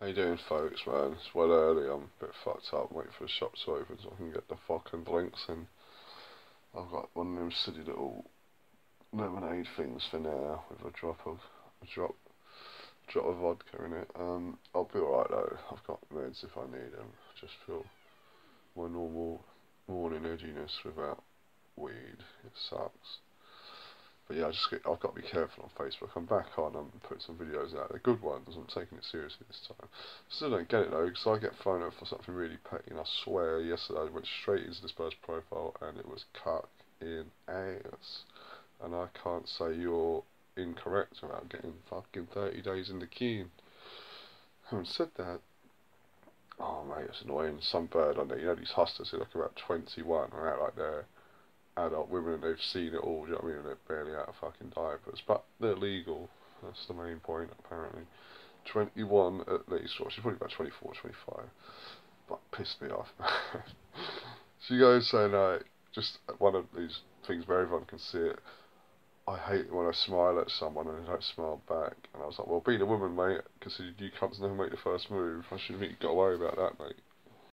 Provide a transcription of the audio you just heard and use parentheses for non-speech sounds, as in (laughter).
How you doing folks man? It's well early, I'm a bit fucked up, waiting for the shop to open so I can get the fucking drinks in. I've got one of them silly little lemonade things for now with a drop of a drop drop of vodka in it. Um, I'll be alright though, I've got meds if I need them. I just feel my normal morning edginess without weed. It sucks. But yeah, I just get, I've got to be careful on Facebook. I'm back on. I'm putting some videos out. They're good ones. I'm taking it seriously this time. Still don't get it though, because I get phoned up for something really petty. And I swear, yesterday I went straight into this bird's profile, and it was cuck in ass. And I can't say you're incorrect about getting fucking 30 days in the queue. Having said that, oh mate, it's annoying. Some bird on there, you know, these hustlers who look about 21 are out like they're adult women and they've seen it all, do you know what I mean? They're barely out of fucking diapers. But they're legal. That's the main point, apparently. 21 at least, or she's probably about 24, 25. But pissed me off, (laughs) she goes saying, like, just one of these things where everyone can see it. I hate when I smile at someone and they don't smile back. And I was like, well, being a woman, mate, because you cunts never make the first move. I shouldn't you got to worry about that, mate.